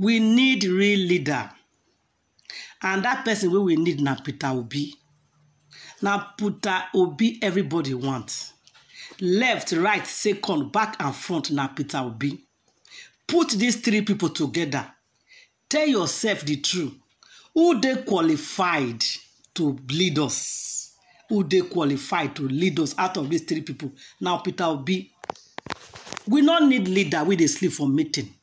we need real leader. And that person wey we need na peter obi. Na peter obi everybody want. Left right second back and front na peter obi. Put these three people together. Tell yourself the truth. Who dey qualified to lead us? Who dey qualified to lead us out of these three people? Na peter obi. We no need leader wey dey sleep for meeting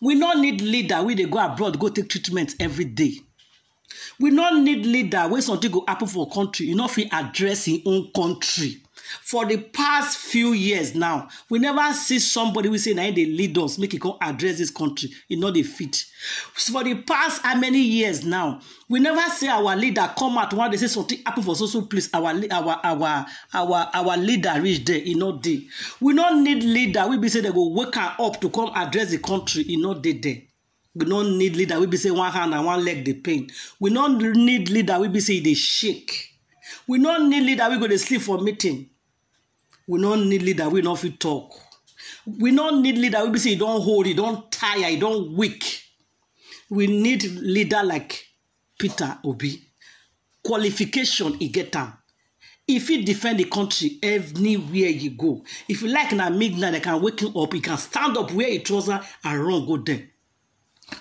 we no need leader wey dey go abroad go take treatment every day we no need leader wey something go happen for country. E no fit address im own country. For the past few years now we never see somebody wey say na him dey lead us make e come address this country. E no dey fit. For the past how many years now we never see our leader come out one day say something happen for so so place. Our our our our our leader reach there. E no dey. We no need leader wey be say dem go wake am up to come address the country. E no dey there we no need leader. Wey be say one hand and one leg dey pain. We no need leader. Wey be say e shake. We no need leader. Wey go dey sleep for meeting. We no need leader. Wey no fit talk. We no need leader. Wey be say e don hold e don tire e don weak. We need leader like peter obi. Qualification e get am. E fit defend the country anywhere you go. If you like na midnight dem can wake him up. He can stand up wear him trouser and run go there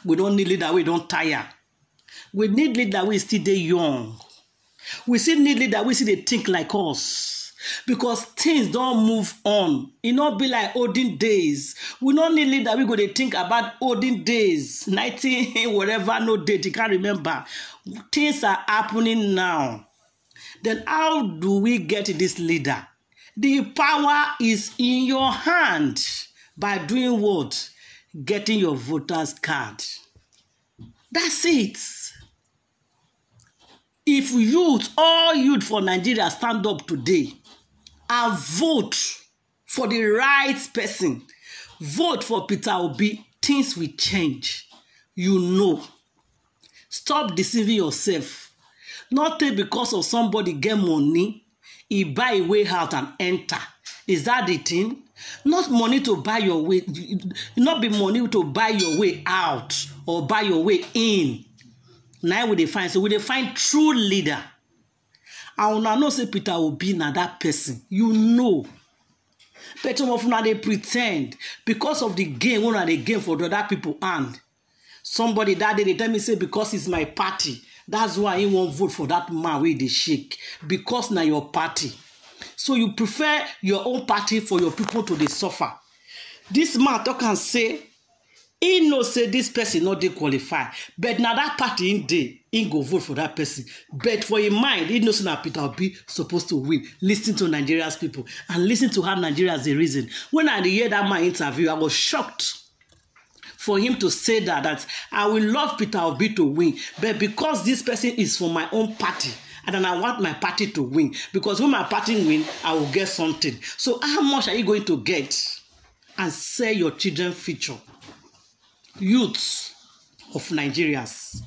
we no need leader wey don tire. We need leader wey still dey young. We still need leader wey still dey think like us. Because things don move on. E no be like olden days. We no need leader wey go dey think about olden days. Nineteen whatever no date you can't remember. Things are happening now. Then how do we get this leader? The power is in your hand by doing what getting your voters card that's it. If youth all youth for nigeria stand up today and vote for the right person vote for peter obi things will change. You know. Stop deceiving yourself. Not take because of somebody get money e buy a way out and enter. Is that the thing not money to buy your way not be money to buy your way out or buy your way in. Na we dey find so we dey find true leader. And una know say peter obi na that person. You know. But some of una dey pre ten d because of the game wey una dey game for the other people hand. Somebody that day dey tell me say because it's my party that's why he wan vote for that man wey dey shake. Because na your party so you prefer your own party for your people to dey suffer. This man talk am say he know say this person no dey qualified but na that party him dey him go vote for that person. But for him mind he know say na peter obi suppose to win. Lis ten to nigerians people and lis ten to how nigerians dey reason. When i dey hear that man interview i was shocked for him to say that that i will love peter obi to win but because this person is for my own party and then i want my party to win because when my party win i will get something so how much are you going to get and sell your children future youths of nigerians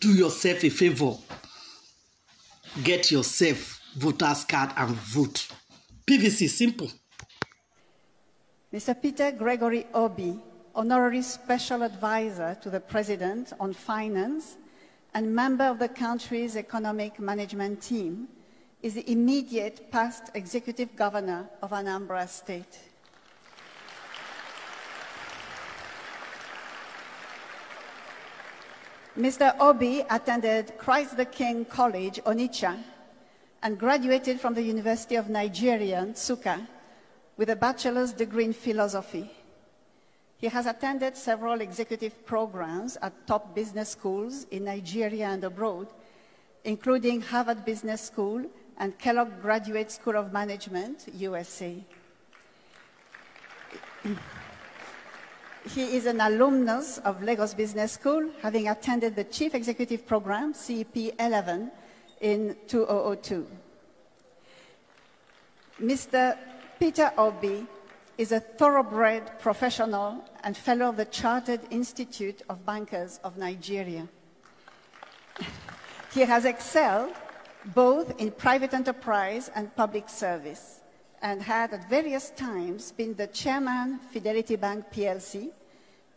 do yourself a favour get yourself voters card and vote pvc simple. Mr. Peter Gregory Obi, Honorary Special Advisor to the President on Finance and member of the country's economic management team, is the immediate past executive governor of Anambra State. Mr. Obi attended Christ the King College, Onitsha, and graduated from the University of Nigeria, Nsukka, with a bachelor's degree in philosophy. He has attended several executive programs at top business schools in Nigeria and abroad, including Harvard Business School and Kellogg Graduate School of Management, USA. He is an alumnus of Lagos Business School, having attended the Chief Executive Program, CEP 11, in 2002. Mr. Peter Obi is a thoroughbred professional and fellow of the Chartered Institute of Bankers of Nigeria. he has excelled both in private enterprise and public service and had at various times been the chairman Fidelity Bank PLC,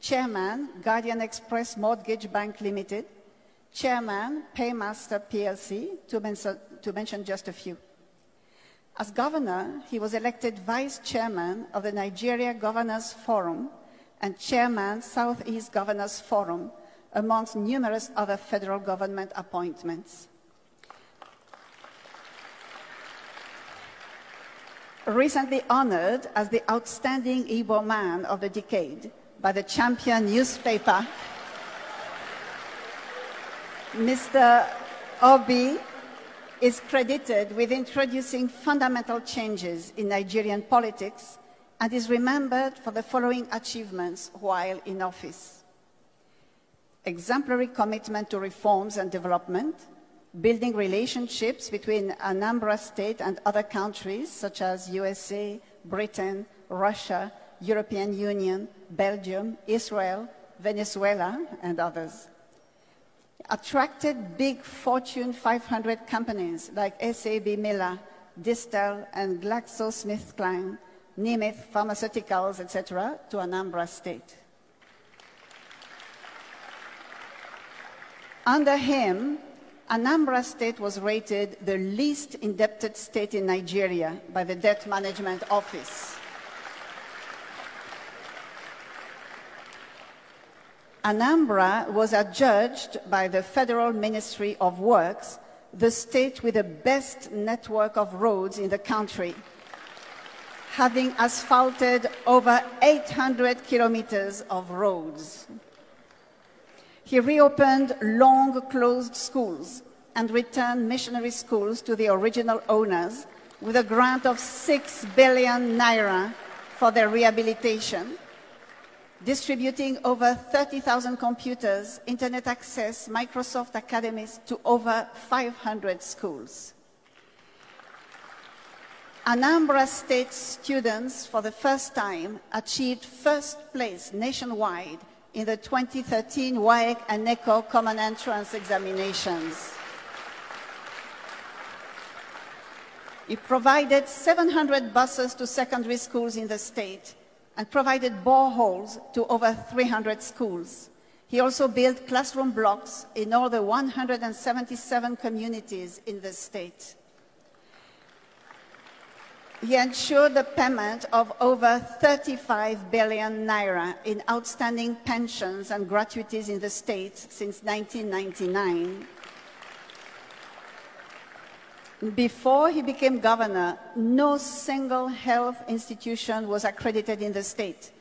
Chairman, Guardian Express Mortgage Bank Limited, Chairman, Paymaster PLC, to to mention just a few. As governor, he was elected vice chairman of the Nigeria Governors Forum and chairman Southeast Governors Forum, amongst numerous other federal government appointments. Recently honored as the outstanding Igbo man of the decade by the Champion newspaper, Mr. Obi is credited with introducing fundamental changes in Nigerian politics and is remembered for the following achievements while in office. Exemplary commitment to reforms and development, building relationships between Anambra State and other countries such as USA, Britain, Russia, European Union, Belgium, Israel, Venezuela, and others. Attracted big Fortune 500 companies like SAB Miller, Distell, and GlaxoSmithKline, Nemeth Pharmaceuticals, etc., to Anambra State. Under him, Anambra State was rated the least indebted state in Nigeria by the Debt Management Office. Anambra was adjudged by the Federal Ministry of Works the state with the best network of roads in the country, having asphalted over 800 kilometers of roads. He reopened long closed schools and returned missionary schools to the original owners with a grant of 6 billion naira for their rehabilitation distributing over 30,000 computers, internet access, Microsoft academies to over 500 schools. Anambra State students, for the first time, achieved first place nationwide in the 2013 WAEC and NECO Common Entrance examinations. It provided 700 buses to secondary schools in the state and provided boreholes to over 300 schools. He also built classroom blocks in all the 177 communities in the state. He ensured the payment of over 35 billion naira in outstanding pensions and gratuities in the state since 1999. Before he became governor, no single health institution was accredited in the state.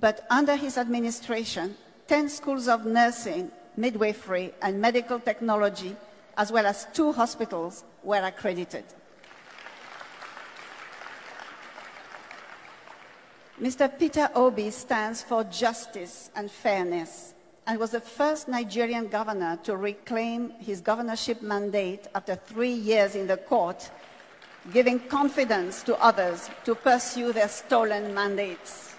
But under his administration, 10 schools of nursing, midwifery, and medical technology, as well as two hospitals, were accredited. Mr. Peter Obi stands for justice and fairness and was the first Nigerian governor to reclaim his governorship mandate after three years in the court, giving confidence to others to pursue their stolen mandates.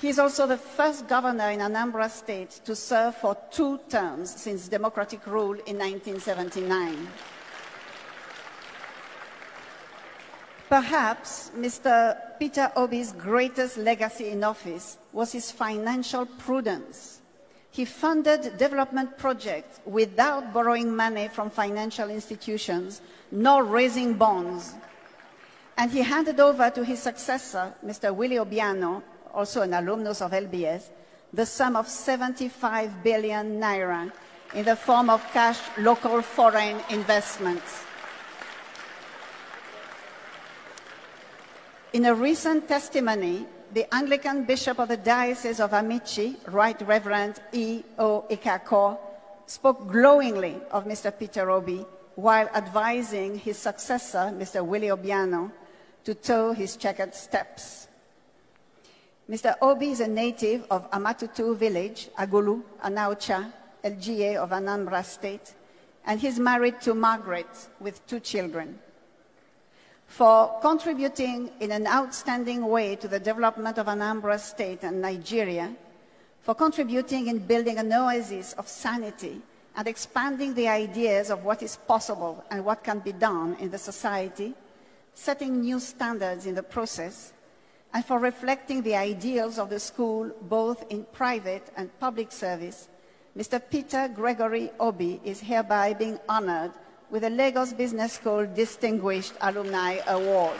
He is also the first governor in Anambra State to serve for two terms since democratic rule in 1979. Perhaps Mr. Peter Obi's greatest legacy in office was his financial prudence. He funded development projects without borrowing money from financial institutions nor raising bonds. And he handed over to his successor, Mr. Willie Obiano, also an alumnus of LBS, the sum of 75 billion naira in the form of cash local foreign investments. In a recent testimony, the Anglican Bishop of the Diocese of Amichi, Right Reverend E. O. Ikeakor, spoke glowingly of Mr. Peter Obi while advising his successor, Mr. Willie Obiano, to toe his checkered steps. Mr. Obi is a native of Amatutu village, Agulu, Anaocha, LGA of Anambra State, and he's married to Margaret with two children for contributing in an outstanding way to the development of Anambra State and Nigeria, for contributing in building an oasis of sanity and expanding the ideas of what is possible and what can be done in the society, setting new standards in the process, and for reflecting the ideals of the school both in private and public service, Mr. Peter Gregory Obi is hereby being honored with the Lagos Business School Distinguished Alumni Award.